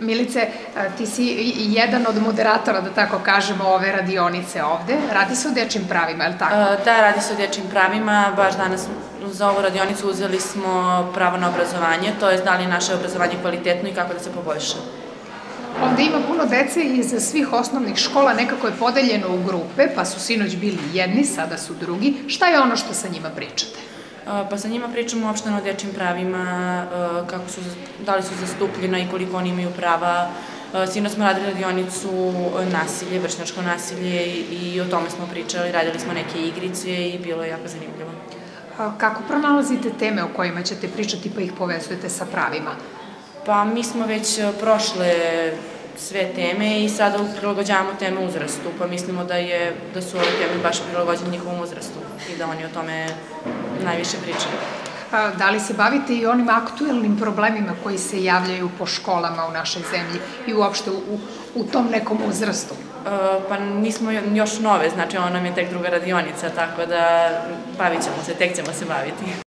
Milice, ti si jedan od moderatora, da tako kažemo, ove radionice ovde. Radi se o dečim pravima, je li tako? Da, radi se o dečim pravima. Baš danas za ovu radionicu uzeli smo pravo na obrazovanje, to je da li naše obrazovanje kvalitetno i kako da se poboljša. Ovde ima puno dece iz svih osnovnih škola, nekako je podeljeno u grupe, pa su sinoć bili jedni, sada su drugi. Šta je ono što sa njima pričate? Pa sa njima pričamo uopšteno o dečim pravima, kako su, da li su zastupljena i koliko oni imaju prava. Sino smo radili radionicu nasilje, vršnjačko nasilje i o tome smo pričali, radili smo neke igrice i bilo je jako zanimljivo. Kako pronalazite teme o kojima ćete pričati pa ih povezujete sa pravima? Pa mi smo već prošle sve teme i sada prilagođavamo teme uzrastu, pa mislimo da, je, da su ove teme baš prilagođene njihovom uzrastu i da oni o tome najviše pričaju. Da li se bavite i onim aktuelnim problemima koji se javljaju po školama u našoj zemlji i uopšte u, u tom nekom uzrastu? Pa nismo još nove, znači ona nam je tek druga radionica, tako da bavit ćemo se, tek ćemo se baviti.